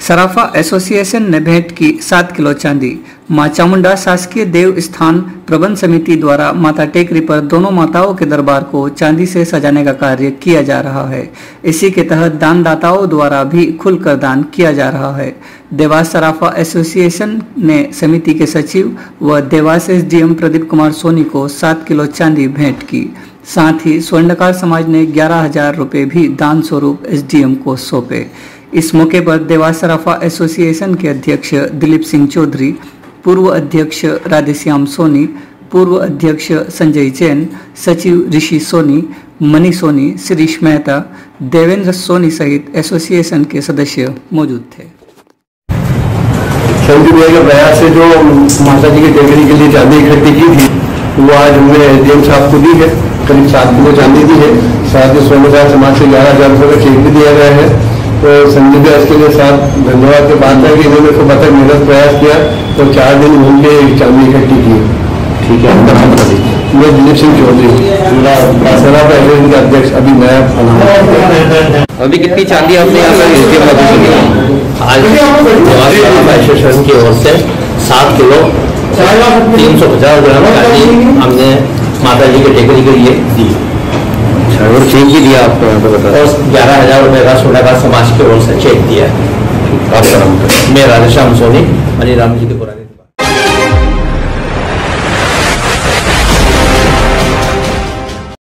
सराफा association ने भेंट की सात किलो चांदी। माँ चामुंडा शासकीय देव स्थान प्रबंध समिति द्वारा माता टेकरी पर दोनों माताओं के दरबार को चांदी से सजाने का कार्य किया जा रहा है। इसी के तहत दानदाताओं द्वारा भी खुलकर दान किया जा रहा है। देवास सराफा एसोसिएशन ने समिति के सचिव व देवास एसडीएम प्रदीप कुमार सोनी को सात किलो चांदी भेंट की। साथ ही स्वर्णकार समाज ने ग्यारह हज़ार भी दान स्वरूप एसडीएम को सौंपे। इस मौके पर देवास सराफा एसोसिएशन के अध्यक्ष दिलीप सिंह चौधरी, पूर्व अध्यक्ष राधेश्याम सोनी, पूर्व अध्यक्ष संजय जैन सचिव ऋषि सोनी मनी सोनी, शिरीष मेहता, देवेंद्र सोनी सहित एसोसिएशन के सदस्य मौजूद थे। से जो माता जी की लिए चांदी इकट्ठी की थी, वो आज हमने एसडीएम साहब को दी है, करीब सात किलो चांदी दी है। साथ ही सोलह समाज से ग्यारह हज़ार रुपये का चेक भी दिया गया है। तो संजय भैया इसके लिए साथ धन्यवाद के बात है कि इन्होंने खूब अतक मेहनत प्रयास किया तो चार दिन घूम के चांदी इकट्ठी की ठीक है मैं दिलीप सिंह चौधरी मेरा सरा एसोसिएशन के अध्यक्ष अभी नया अभी कितनी चांदी आपने यहाँ पर का आज एसोसिएशन की ओर से सात किलो तीन सौ पचास ग्राम चांदी हमने माता जी के टेकरी के लिए दी। और चेक भी दिया आपको यहाँ पे बता और ग्यारह हज़ार रुपये का सोलह का समाज के ओर से चेक दिया है। आपका नाम मैं राधेश्याम सोनी मनी राम जी के पुराने